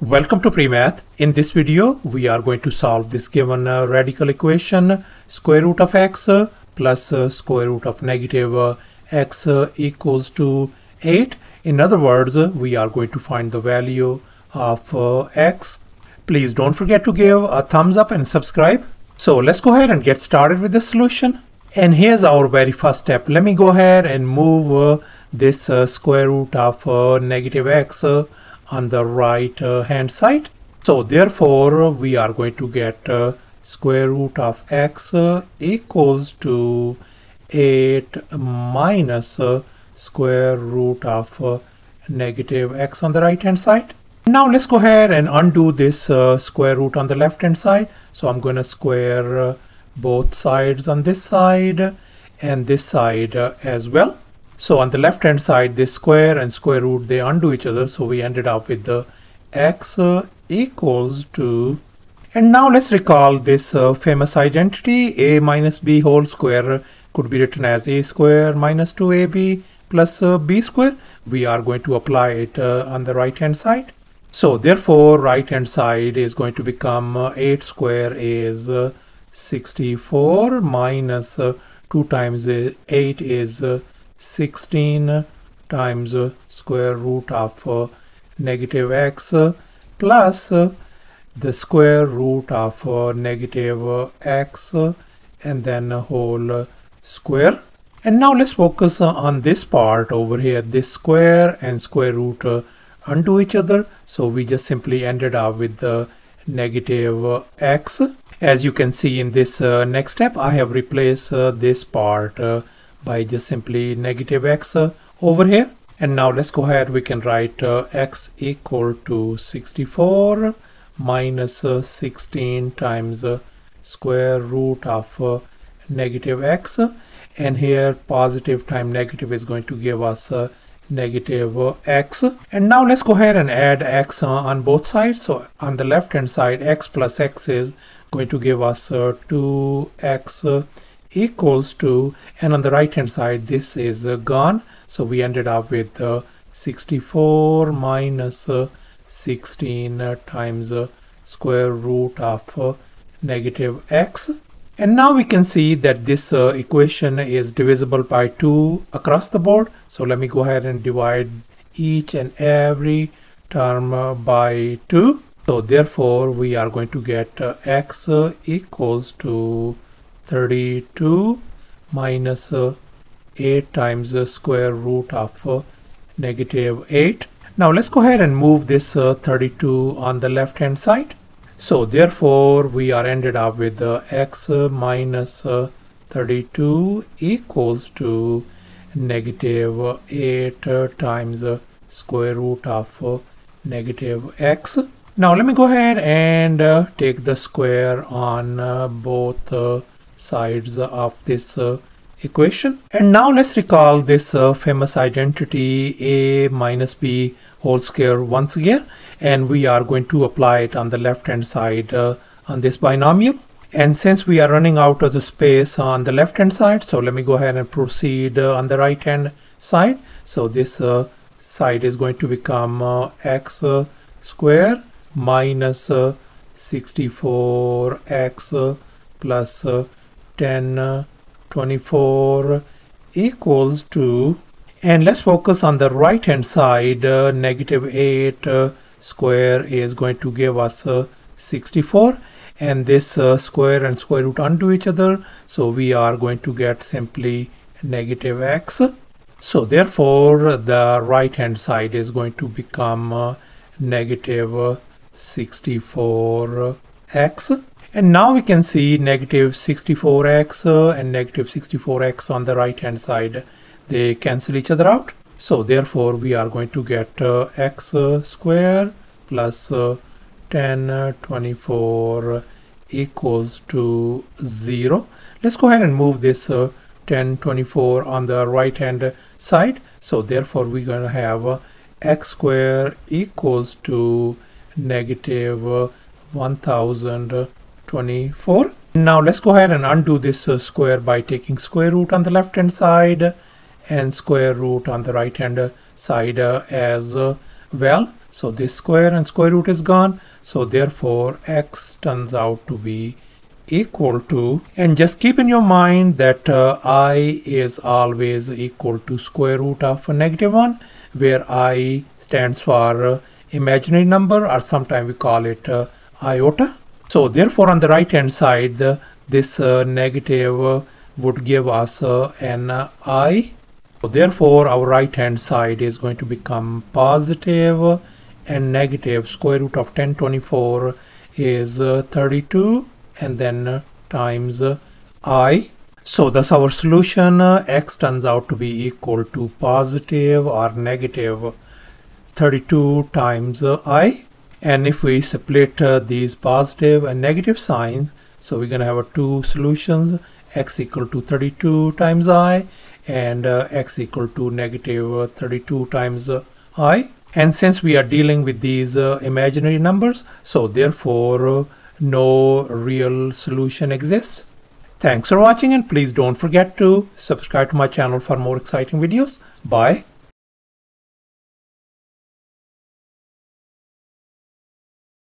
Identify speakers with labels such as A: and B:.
A: Welcome to PreMath. In this video, we are going to solve this given uh, radical equation square root of x uh, plus uh, square root of negative uh, x uh, equals to 8. In other words, uh, we are going to find the value of x. Please don't forget to give a thumbs up and subscribe. So let's go ahead and get started with the solution. And here's our very first step. Let me go ahead and move this square root of negative x on the right uh, hand side. So therefore we are going to get uh, square root of x uh, equals to 8 minus square root of negative x on the right hand side. Now let's go ahead and undo this uh, square root on the left hand side. So I'm going to square uh, both sides on this side and this side uh, as well. So on the left hand side, this square and square root, they undo each other. So we ended up with the x uh, equals to, and now let's recall this uh, famous identity, a minus b whole square could be written as a square minus 2ab plus uh, b square. We are going to apply it uh, on the right hand side. So therefore, right hand side is going to become uh, 8 square is uh, 64 minus uh, 2 times uh, 8 is 16 times square root of uh, negative x plus the square root of uh, negative x and then whole square. And now let's focus on this part over here. This square and square root uh, undo each other. So we just simply ended up with the negative x. As you can see in this uh, next step, I have replaced uh, this part uh, by just simply negative x uh, over here. And now let's go ahead. We can write uh, x equal to 64 minus uh, 16 times square root of negative x. And here positive time negative is going to give us negative uh, x. And now let's go ahead and add x uh, on both sides. So on the left hand side, x plus x is going to give us uh, 2x uh, equals to and on the right hand side this is uh, gone. So we ended up with uh, 64 minus uh, 16 uh, times uh, square root of negative x. And now we can see that this uh, equation is divisible by 2 across the board. So let me go ahead and divide each and every term uh, by 2 so therefore we are going to get uh, x equals to 32 minus uh, 8 times the square root of uh, negative 8. Now let's go ahead and move this uh, 32 on the left hand side. So therefore we are ended up with uh, x uh, minus uh, 32 equals to uh, 8 uh, times the square root of negative x. Now let me go ahead and take the square on both sides of this uh, equation. And now let's recall this uh, famous identity a minus b whole square once again. And we are going to apply it on the left hand side uh, on this binomial. And since we are running out of the space on the left hand side, so let me go ahead and proceed uh, on the right hand side. So this uh, side is going to become uh, x square minus uh, 64x uh, plus 10 uh, 24 equals to and let's focus on the right hand side uh, negative 8 uh, square is going to give us uh, 64 and this uh, square and square root undo each other. So we are going to get simply negative x. So therefore the right hand side is going to become uh, uh, 64x and now we can see negative 64x uh, and negative 64x on the right hand side. They cancel each other out. So therefore we are going to get uh, x uh, square plus uh, 10 uh, 24 equals to 0. Let's go ahead and move this uh, 10 24 on the right hand side. So therefore we're going to have uh, x square equals to negative 1000 24. Now let's go ahead and undo this uh, square by taking square root on the left hand side and square root on the right hand side uh, as uh, well. So this square and square root is gone. So therefore x turns out to be equal to and just keep in your mind that uh, i is always equal to square root of negative 1 where i stands for uh, imaginary number or sometimes we call it uh, iota so therefore on the right hand side this uh, negative uh, would give us uh, an i so therefore our right hand side is going to become positive and negative square root of 1024 is 32 and then times i. So thus our solution x turns out to be equal to positive or negative 32 times i and if we split uh, these positive and negative signs so we're going to have two solutions x equal to 32 times i and uh, x equal to negative 32 times i and since we are dealing with these uh, imaginary numbers so therefore no real solution exists. Thanks for watching and please don't forget to subscribe to my channel for more exciting videos. Bye.